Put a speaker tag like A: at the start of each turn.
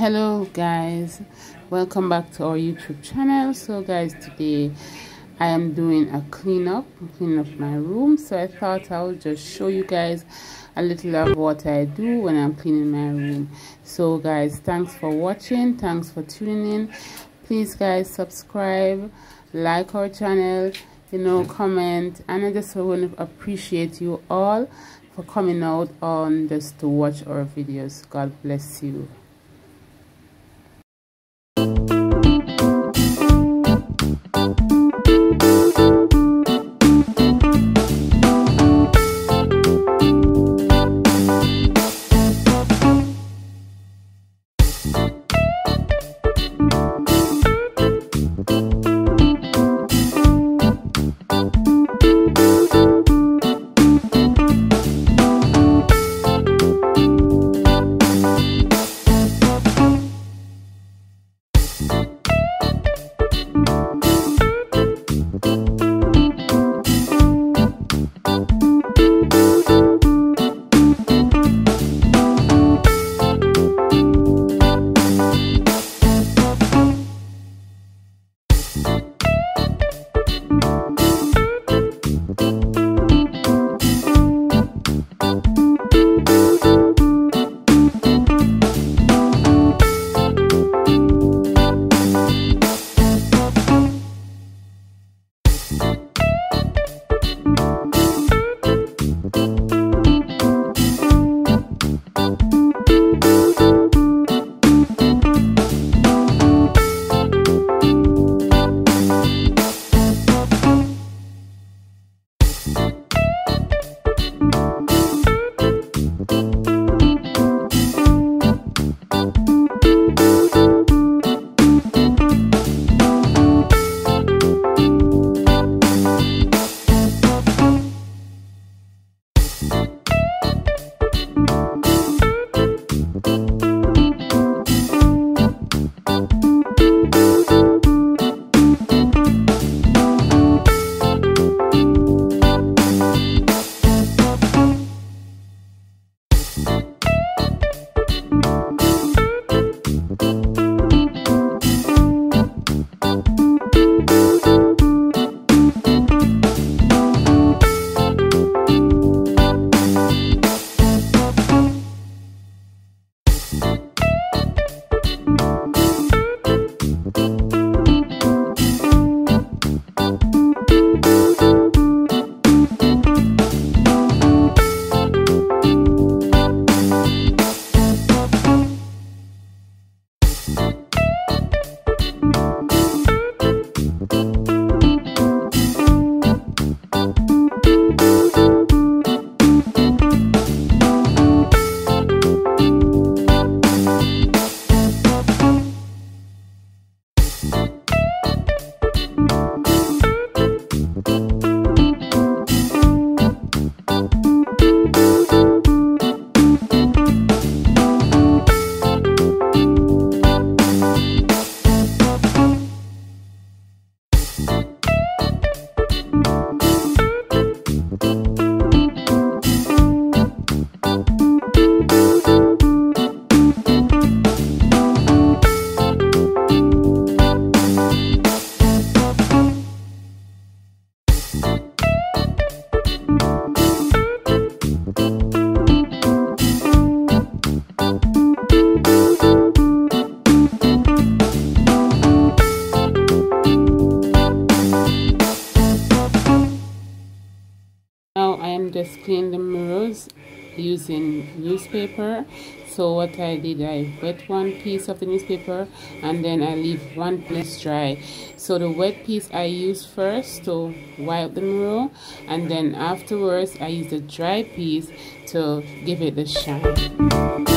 A: hello guys. Welcome back to our youtube channel. So guys today i am doing a cleanup cleaning up my room. So i thought i would just show you guys a little of what i do when i'm cleaning my room. So guys thanks for watching. Thanks for tuning in. Please guys subscribe like our channel you know comment. And i just want to appreciate you all for coming out on just to watch our videos. God bless you just clean the mirrors using newspaper. So what I did I wet one piece of the newspaper and then I leave one piece dry. So the wet piece I use first to wipe the mirror and then afterwards I use the dry piece to give it the shine